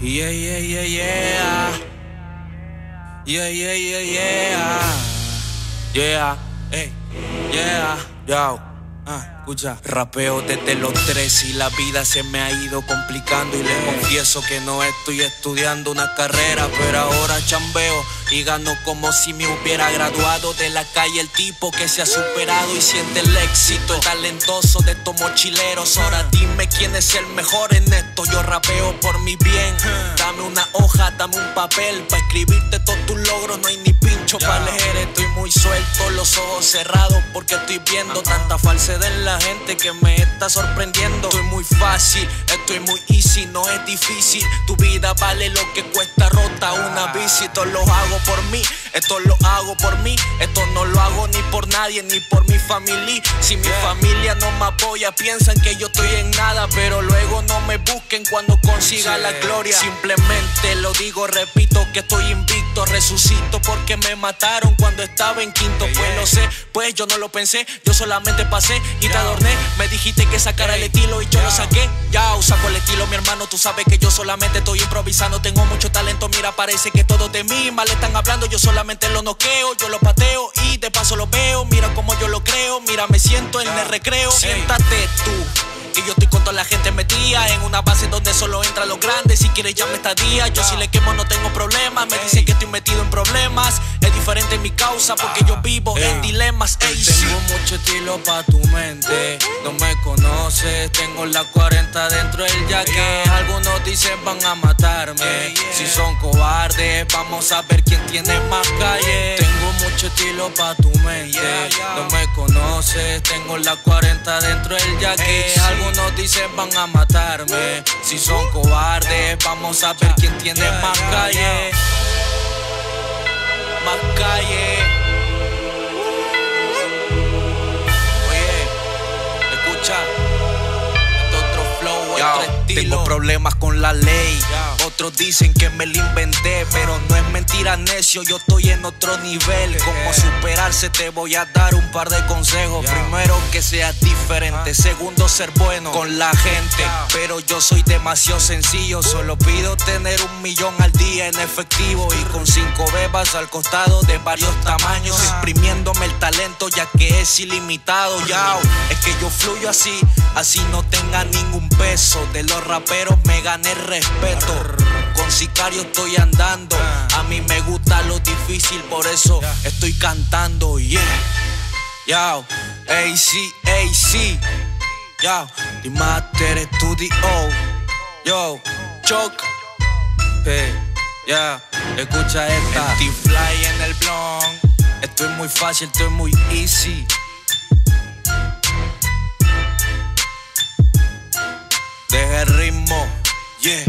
Yeah, yeah, yeah, yeah. Yeah, yeah, yeah, yeah. Yeah, hey, yeah, yo. Ah, escucha, rapeo desde los tres y la vida se me ha ido complicando y le confieso que no estoy estudiando una carrera, pero ahora chambeo y gano como si me hubiera graduado de la calle. El tipo que se ha superado y siente el éxito. Talentoso de estos mochileros. Ahora dime quién es el mejor en esto, yo rapeo por mi bien. Dame una hoja, dame un papel. Para escribirte todos tus logros, no hay ni pincho. Para leer, estoy suelto, los ojos cerrados porque estoy viendo tanta falsedad en la gente que me está sorprendiendo. Estoy muy fácil, estoy muy easy, no es difícil. Tu vida vale lo que cuesta rota una bici, esto lo hago por mí, esto lo hago por mí, esto no lo hago ni por nadie ni por mi familia. Si mi familia no me apoya, piensan que yo estoy en nada, pero luego no me busquen cuando consiga la gloria. Simplemente lo digo, repito que estoy invicto, resucito porque me mataron cuando estaba en quinto. Pues no sé, pues yo no lo pensé, yo solamente pasé y te adorné. Me dijiste que sacara el estilo y yo lo saqué. Ya saco el estilo, mi hermano, tú sabes que yo solamente estoy improvisando. Tengo mucho talento, mira, parece que todos de mí mal están hablando. Yo solamente lo noqueo, yo lo pateo y de paso lo veo. Mira como yo lo creo, mira, me siento en el recreo. Siéntate tú. Y yo estoy con toda la gente metida en una base donde solo entran los grandes. Si quieres llame esta día, yo si le quemo no tengo problemas. Me dicen que estoy metido en problemas. Es diferente mi causa porque yo vivo en dilemas. Ey, tengo mucho estilo pa' tu mente. No me conoces, tengo la 40 dentro del jaque. Algunos dicen van a matarme. Si son cobardes, vamos a ver quién tiene más calle. Tengo mucho estilo pa' tu mente. No me conoces, tengo la 40 dentro del jaque. Algunos dicen van a matarme. Si son cobardes, vamos a ver quién tiene más calle. Más calle. Tengo problemas con la ley. Otros dicen que me lo inventé, pero no es mentira, necio. Yo estoy en otro nivel. Como superarse, te voy a dar un par de consejos. Primero, que seas diferente. Segundo, ser bueno con la gente. Pero yo soy demasiado sencillo. Solo pido tener un millón al día en efectivo y con cinco bebas al costado de varios tamaños. Exprimiéndome el talento, ya que es ilimitado. Ya, es que yo fluyo así, así no tenga ningún peso. De los raperos me gané respeto. Con sicario estoy andando. A mí me gusta lo difícil, por eso estoy cantando. Yeah. Yo, AC, AC. Yo, the Master Studio. Yo, Choc. Hey, yeah. Escucha esta. T-Fly en el blog. Esto es muy fácil, esto es muy easy. Yeah.